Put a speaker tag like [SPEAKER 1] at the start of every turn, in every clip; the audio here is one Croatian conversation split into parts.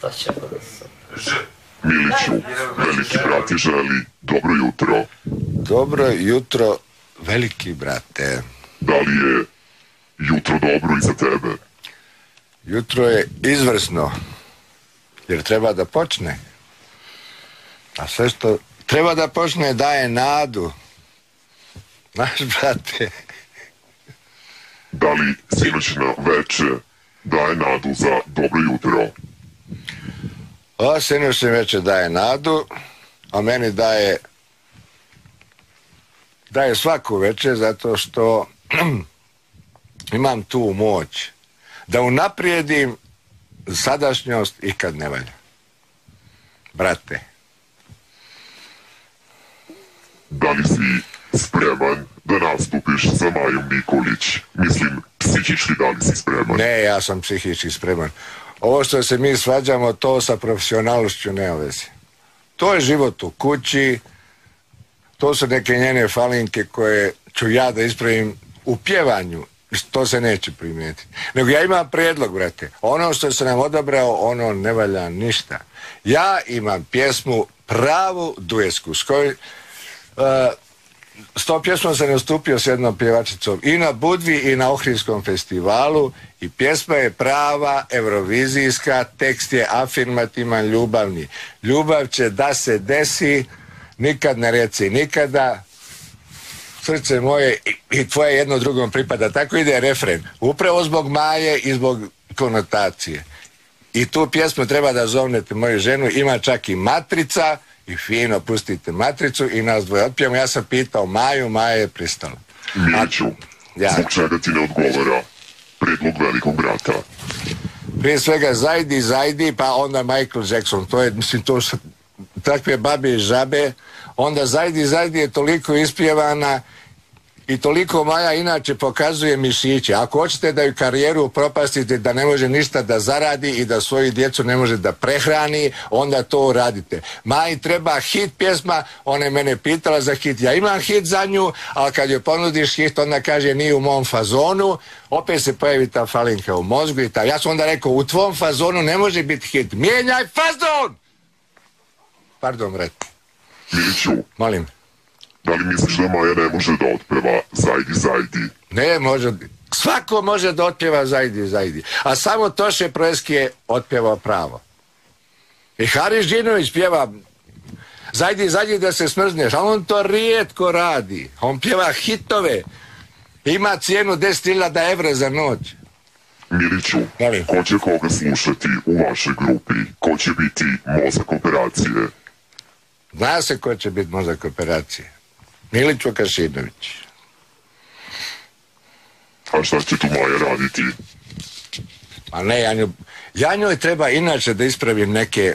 [SPEAKER 1] To će bude super.
[SPEAKER 2] Miliću, veliki brat ti želi dobro jutro.
[SPEAKER 3] Dobro jutro, veliki brate.
[SPEAKER 2] Da li je jutro dobro i za tebe?
[SPEAKER 3] Jutro je izvrsno, jer treba da počne. A sve što treba da počne daje nadu. Znaš, brate,
[SPEAKER 2] Da li sinoćna veče daje nadu za dobro jutro?
[SPEAKER 3] Ova sinoćnje večer daje nadu, a meni daje daje svaku večer zato što imam tu moć da unaprijedim sadašnjost i kad ne valja. Brate,
[SPEAKER 2] Da li si spreman da nastupiš sa Majom Nikolić? Mislim, psihički da li si spreman?
[SPEAKER 3] ne, ja sam psihički spreman. Ovo što se mi svađamo, to sa profesionalnošću nema veze. To je život u kući, to su neke njene falinke koje ću ja da ispravim u pjevanju. To se neće primijetiti. Nego ja imam prijedlog, brate. Ono što se nam odabrao, ono ne valja ništa. Ja imam pjesmu pravu duesku s kojoj Uh, s tom pjesmom sam nastupio s jednom pjevačicom i na Budvi i na Ohridskom festivalu i pjesma je prava, eurovizijska, tekst je afirmativan, ljubavni. Ljubav će da se desi, nikad ne reci nikada, srce moje i tvoje jedno drugom pripada. Tako ide refren. Upravo zbog Maje i zbog konotacije. I tu pjesmu treba da zovnete moju ženu, ima čak i matrica i fino pustite matricu i nas dvoje otpijemo. Ja sam pitao Maju, Maja je pristala.
[SPEAKER 2] Miliću,
[SPEAKER 3] Ja.
[SPEAKER 2] zbog čega ti ne odgovara predlog velikog brata?
[SPEAKER 3] Prije svega Zajdi, Zajdi, pa onda Michael Jackson. To je, mislim, to su takve babe i žabe. Onda Zajdi, Zajdi je toliko ispjevana i toliko Maja inače pokazuje mišiće. Ako hoćete da ju karijeru propastite, da ne može ništa da zaradi i da svoju djecu ne može da prehrani, onda to uradite. Maji treba hit pjesma, ona je mene pitala za hit. Ja imam hit za nju, ali kad joj ponudiš hit, onda kaže nije u mom fazonu, opet se pojavi ta falinka u mozgu i ta. Ja sam onda rekao, u tvom fazonu ne može biti hit. Mijenjaj fazon! Pardon, red. Molim.
[SPEAKER 2] Da li misliš da Maja ne može da otpeva Zajdi, Zajdi?
[SPEAKER 3] Ne, može, svako može da otpjeva zajdi, zajdi. A samo Toše Proeski je otpjevao pravo. I Haris Đinović pjeva zajdi, zajdi da se smrzneš, a on to rijetko radi. On pjeva hitove. Ima cijenu 10.000 evra za noć.
[SPEAKER 2] Miliću,
[SPEAKER 3] Molim.
[SPEAKER 2] ko će koga slušati u vašoj grupi? Ko će biti mozak operacije?
[SPEAKER 3] Zna se ko će biti mozak operacije. Milić Vukašinović.
[SPEAKER 2] A šta će tu Maja raditi?
[SPEAKER 3] A ne, ja, nju, ja njoj treba inače da ispravim neke,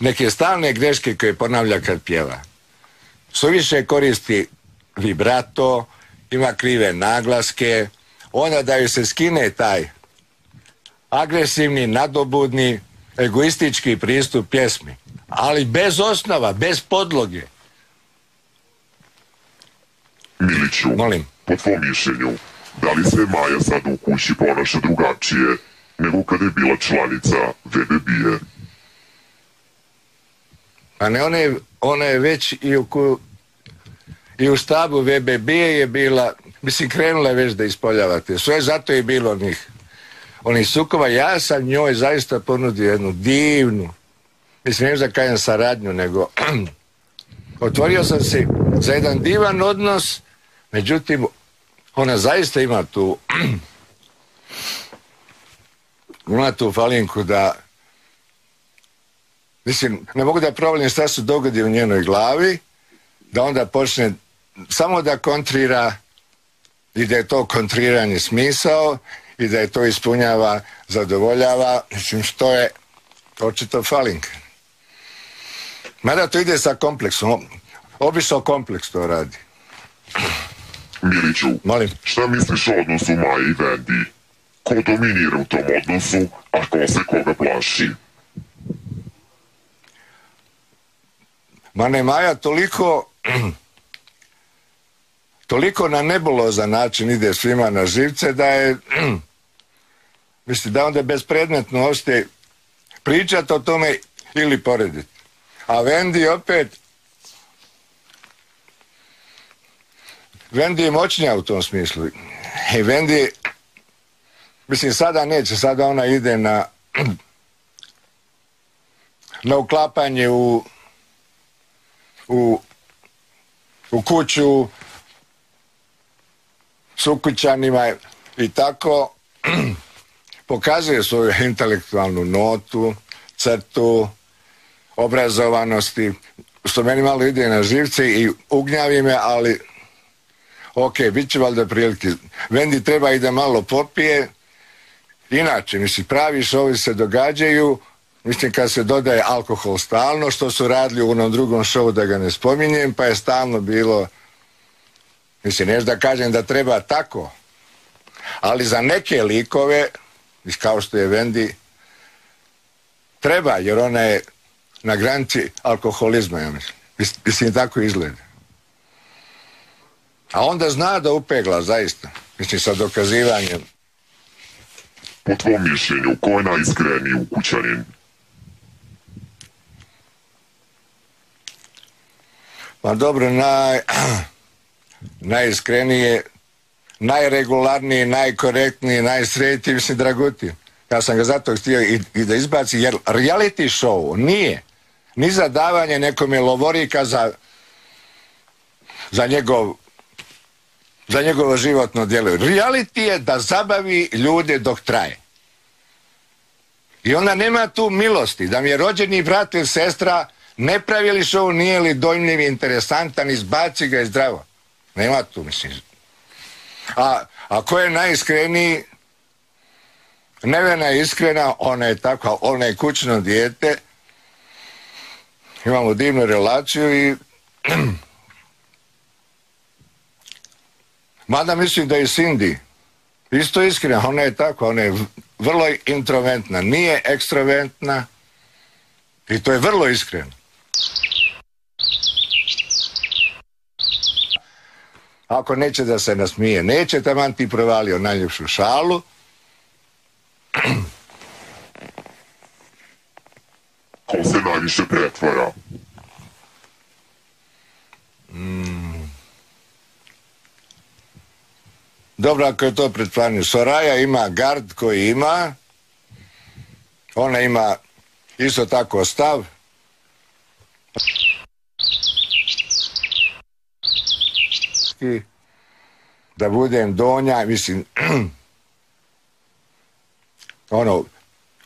[SPEAKER 3] neke stalne greške koje ponavlja kad pjeva. Suviše koristi vibrato, ima krive naglaske, onda da joj se skine taj agresivni, nadobudni, egoistički pristup pjesmi. Ali bez osnova, bez podloge.
[SPEAKER 2] Miliću,
[SPEAKER 3] Molim.
[SPEAKER 2] po tvom mišljenju, da li se Maja sad u kući ponaša drugačije nego kada je bila članica VBB-e?
[SPEAKER 3] A ne, ona je, ona je već i u, i u štabu VBB je bila, mislim krenula je već da ispoljavate. Sve zato je bilo onih, onih sukova. Ja sam njoj zaista ponudio jednu divnu, mislim ne kajem saradnju, nego otvorio sam se za jedan divan odnos, međutim ona zaista ima tu ima tu falinku da Mislim, ne mogu da provalim šta se dogodi u njenoj glavi, da onda počne samo da kontrira i da je to kontriranje smisao i da je to ispunjava, zadovoljava, mislim što je očito falinka. Mada to ide sa kompleksom, obično kompleks to radi.
[SPEAKER 2] Miliću,
[SPEAKER 3] Molim.
[SPEAKER 2] šta misliš o odnosu Maje i Vendi? Ko dominira u tom odnosu, a ko se koga plaši?
[SPEAKER 3] Ma ne Maja toliko toliko na nebulozan način ide svima na živce da je mislim da onda bespredmetno ostaje pričati o tome ili porediti. A Vendi opet, Vendi je moćnija u tom smislu. I Vendi, mislim sada neće, sada ona ide na na uklapanje u u, u kuću s ukućanima i tako pokazuje svoju intelektualnu notu, crtu, obrazovanosti, što meni malo ide na živce i ugnjavi me, ali ok, bit će valjda prilike. Vendi treba i da malo popije, inače, misli, pravi šovi se događaju, mislim kad se dodaje alkohol stalno, što su radili u onom drugom šovu da ga ne spominjem, pa je stalno bilo, mislim, nešto da kažem da treba tako, ali za neke likove, kao što je Vendi, treba, jer ona je na granici alkoholizma, ja mislim. Mislim, tako izgleda. A onda zna da upegla, zaista. Mislim, sa dokazivanjem.
[SPEAKER 2] Po tvom mišljenju, ko je najiskreniji ukućanin?
[SPEAKER 3] Pa dobro, naj, najiskrenije, najregularniji, najkorektniji, najsretniji, mislim, Dragutin. Ja sam ga zato htio i, i da izbaci, jer reality show nije ni za davanje nekome lovorika za, za njegov za njegovo životno djelo. Reality je da zabavi ljude dok traje. I onda nema tu milosti, da mi je rođeni brat ili sestra ne pravi li show, nije li dojmljiv, interesantan, izbaci ga je zdravo. Nema tu, mislim. A, a ko je najiskreniji, Nevena je iskrena, ona je takva, ona je kućno dijete, imamo divnu relaciju i mada mislim da je Cindy isto iskrena, ona je takva, ona je vrlo introvertna, nije ekstroventna i to je vrlo iskreno. Ako neće da se nasmije, neće taman ti provalio najljepšu šalu,
[SPEAKER 2] Ko se najviše pretvara?
[SPEAKER 3] Mm. Dobro, ako je to pretvaranje. Soraja ima gard koji ima, ona ima isto tako stav. Da budem donja, mislim, ono,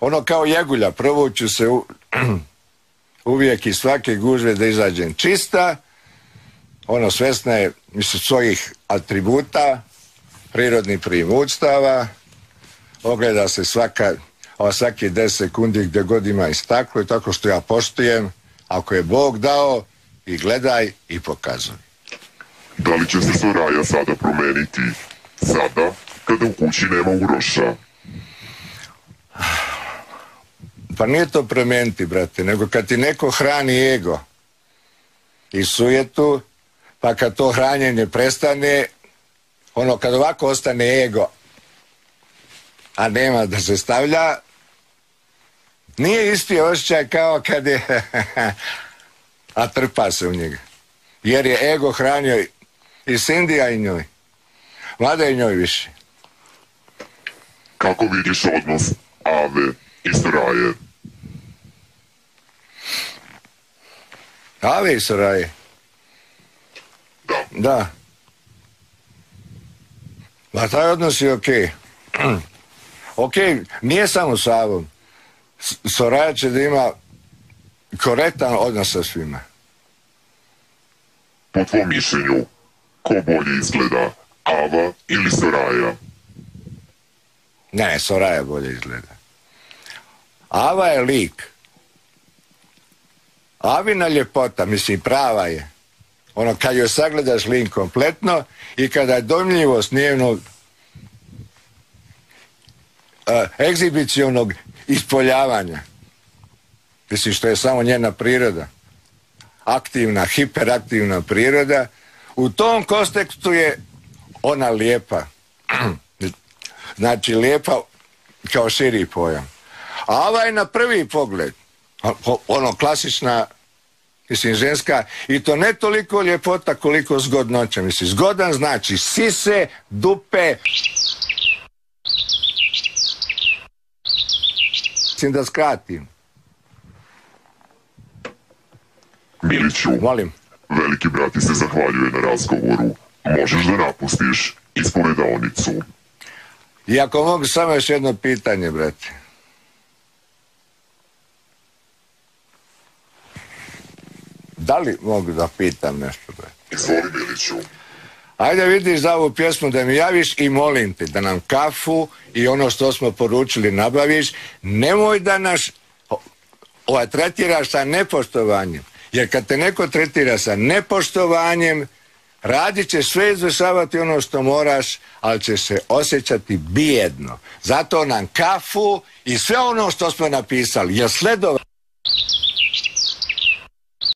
[SPEAKER 3] ono kao jegulja, prvo ću se u, uvijek iz svake gužve da izađem čista, ono svesna je mislim, svojih atributa, prirodnih primutstava, ogleda se svaka, ova svaki 10 sekundi gdje god ima istaklo i tako što ja poštujem, ako je Bog dao i gledaj i pokazuj.
[SPEAKER 2] Da li će se Soraja sada promeniti? Sada, kada u kući nema uroša?
[SPEAKER 3] Pa nije to promijeniti, brate, nego kad ti neko hrani ego i sujetu, pa kad to hranjenje prestane, ono kad ovako ostane ego, a nema da se stavlja, nije isti osjećaj kao kad je, a trpa se u njega. Jer je ego hranio i Cindy, i njoj. Vlada i njoj više.
[SPEAKER 2] Kako vidiš odnos Ave i Soraje?
[SPEAKER 3] Ave i Soraje?
[SPEAKER 2] Da.
[SPEAKER 3] Da. Ma taj odnos je okej. ok, nije samo s Avom. Soraja će da ima korektan odnos sa svima.
[SPEAKER 2] Po tvom mišljenju, ko bolje izgleda, Ava ili Soraja?
[SPEAKER 3] Ne, Soraja bolje izgleda. Ava je lik. Avina ljepota, mislim, prava je. Ono, kad joj sagledaš lik kompletno i kada je dojmljivost njenog egzibicionog ispoljavanja, mislim, što je samo njena priroda, aktivna, hiperaktivna priroda, u tom kontekstu je ona lijepa. znači, lijepa kao širi pojam. A ova na prvi pogled, ono klasična, mislim ženska, i to ne toliko ljepota koliko zgodnoća. Mislim, zgodan znači sise, dupe, Mislim da skratim.
[SPEAKER 2] Miliću,
[SPEAKER 3] Molim.
[SPEAKER 2] veliki brat ti se zahvaljuje na razgovoru. Možeš da napustiš ispovedonicu.
[SPEAKER 3] I ako mogu samo još jedno pitanje, brate. Da li mogu da pitam nešto?
[SPEAKER 2] Izvoli Miliću.
[SPEAKER 3] Ajde vidiš za ovu pjesmu da mi javiš i molim te da nam kafu i ono što smo poručili nabaviš. Nemoj da nas ovaj, tretiraš sa nepoštovanjem. Jer kad te neko tretira sa nepoštovanjem, radit će sve izvršavati ono što moraš, ali će se osjećati bijedno. Zato nam kafu i sve ono što smo napisali. Jer sledova